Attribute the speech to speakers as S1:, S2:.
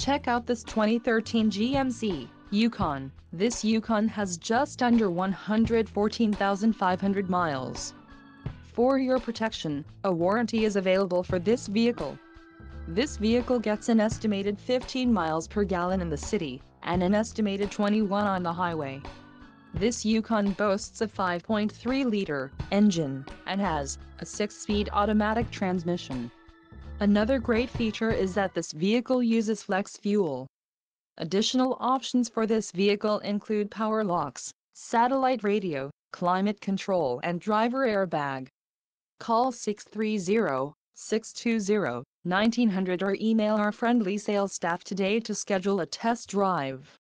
S1: Check out this 2013 GMC Yukon. This Yukon has just under 114,500 miles. For your protection, a warranty is available for this vehicle. This vehicle gets an estimated 15 miles per gallon in the city, and an estimated 21 on the highway. This Yukon boasts a 5.3-liter engine, and has a 6-speed automatic transmission. Another great feature is that this vehicle uses flex fuel. Additional options for this vehicle include power locks, satellite radio, climate control and driver airbag. Call 630-620-1900 or email our friendly sales staff today to schedule a test drive.